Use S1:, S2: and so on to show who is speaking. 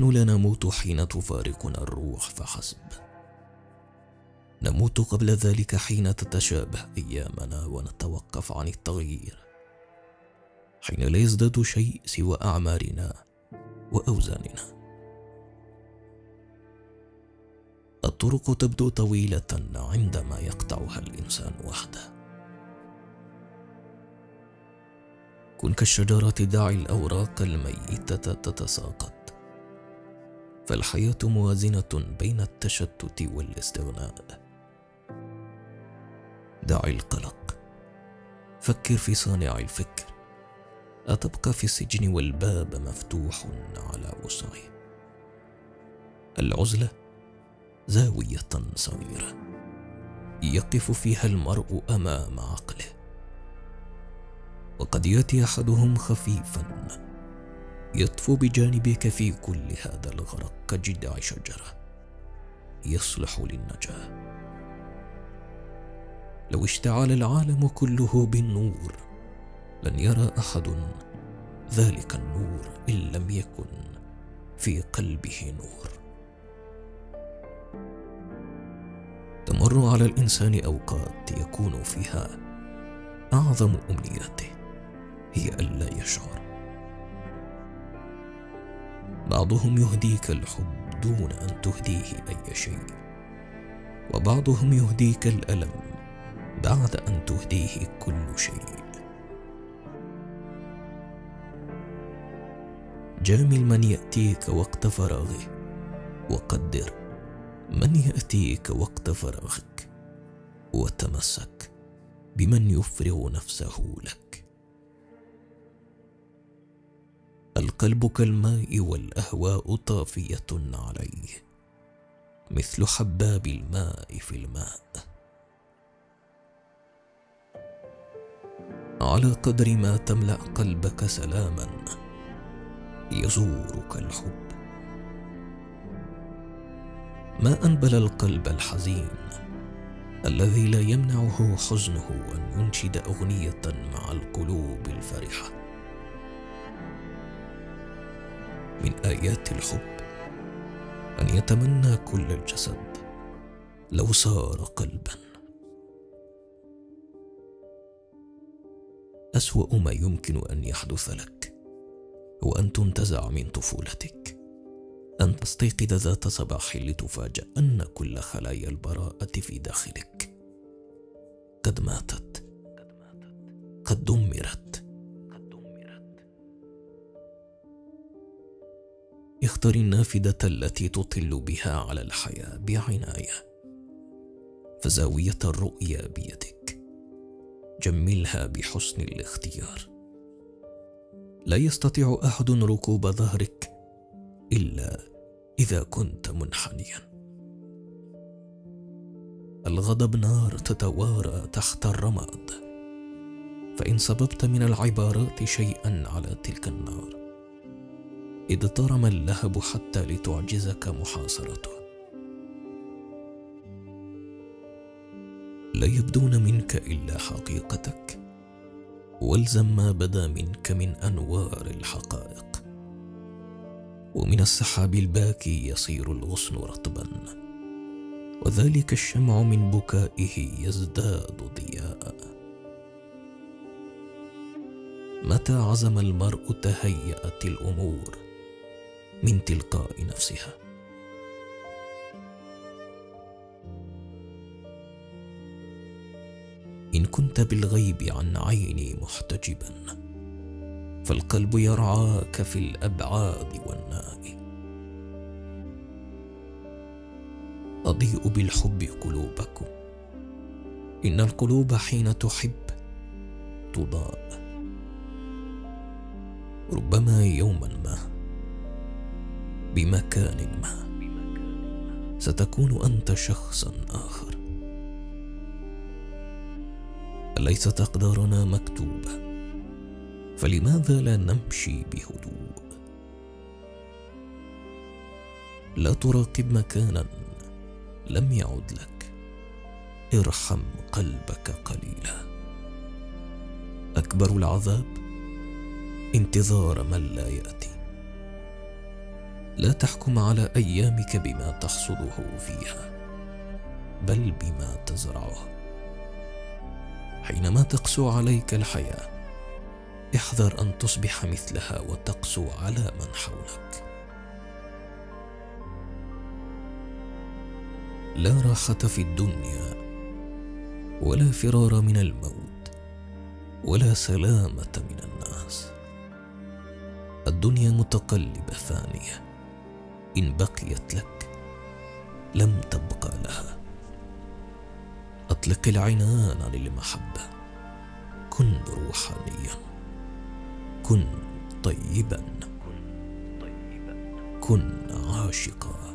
S1: نحن لا نموت حين تفارقنا الروح فحسب. نموت قبل ذلك حين تتشابه أيامنا ونتوقف عن التغيير. حين لا يزداد شيء سوى أعمارنا وأوزاننا. الطرق تبدو طويلة عندما يقطعها الإنسان وحده. كن كالشجرة دع الأوراق الميتة تتساقط. فالحياة موازنة بين التشتت والاستغناء. دع القلق. فكر في صانع الفكر. أتبقى في السجن والباب مفتوح على وسعه العزلة زاوية صغيرة. يقف فيها المرء أمام عقله. وقد يأتي أحدهم خفيفا. يطفو بجانبك في كل هذا الغرق كجذع شجرة يصلح للنجاة. لو اشتعل العالم كله بالنور لن يرى أحد ذلك النور إن لم يكن في قلبه نور. تمر على الإنسان أوقات يكون فيها أعظم أمنياته هي ألا يشعر. بعضهم يهديك الحب دون أن تهديه أي شيء. وبعضهم يهديك الألم بعد أن تهديه كل شيء. جامل من يأتيك وقت فراغه. وقدر من يأتيك وقت فراغك. وتمسك بمن يفرغ نفسه لك. القلب كالماء والأهواء طافية عليه مثل حباب الماء في الماء. على قدر ما تملأ قلبك سلاما يزورك الحب. ما أنبل القلب الحزين الذي لا يمنعه حزنه أن ينشد أغنية مع القلوب الفرحة؟ من آيات الحب أن يتمنى كل الجسد لو صار قلبا. أسوأ ما يمكن أن يحدث لك هو أن تنتزع من طفولتك. أن تستيقظ ذات صباح لتفاجا ان كل خلايا البراءة في داخلك. قد ماتت. قد دمرت. اختر النافذة التي تطل بها على الحياة بعناية. فزاوية الرؤيه بيدك. جملها بحسن الاختيار. لا يستطيع أحد ركوب ظهرك إلا إذا كنت منحنيا. الغضب نار تتوارى تحت الرماد. فإن صببت من العبارات شيئا على تلك النار اضطرم اللهب حتى لتعجزك محاصرته لا يبدون منك إلا حقيقتك والزم ما بدا منك من أنوار الحقائق. ومن السحاب الباكي يصير الغصن رطبا وذلك الشمع من بكائه يزداد ضياء. متى عزم المرء تهيأت الأمور؟ من تلقاء نفسها. إن كنت بالغيب عن عيني محتجبا فالقلب يرعاك في الأبعاد والناء. أضيء بالحب قلوبكم إن القلوب حين تحب تضاء. ربما يوما ما بمكان ما. ستكون أنت شخصا آخر. ليست أقدارنا مكتوبة فلماذا لا نمشي بهدوء؟ لا تراقب مكانا لم يعد لك. ارحم قلبك قليلا. أكبر العذاب؟ انتظار من لا يأتي. لا تحكم على أيامك بما تحصده فيها بل بما تزرعه. حينما تقسو عليك الحياة احذر أن تصبح مثلها وتقسو على من حولك. لا راحة في الدنيا ولا فرار من الموت ولا سلامة من الناس. الدنيا متقلبة فانيه إن بقيت لك لم تبقى لها. أطلق العنان عن المحبه كن روحانيا كن طيبا. كن عاشقا.